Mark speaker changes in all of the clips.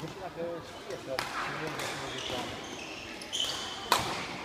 Speaker 1: 就是那个职业的球员，就是这样的。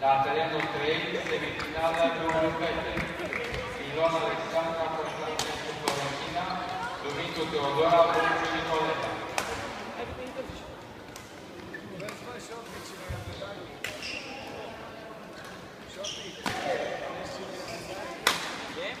Speaker 1: La Italiano 3 semifinala europea. Milona Alessandra Costantinese Florentina, Domenico Teodora Bonci Nicoletta. Yeah.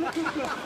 Speaker 1: Ha, ha, ha.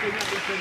Speaker 1: tenía que ser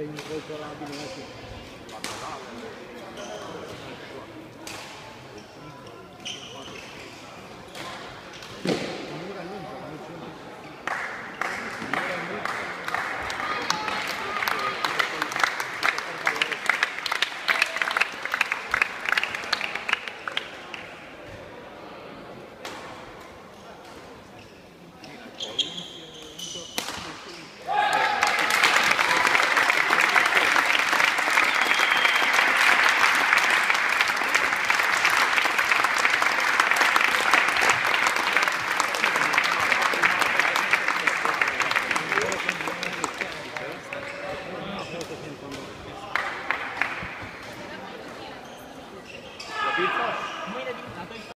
Speaker 1: 哎，你说拉面那些。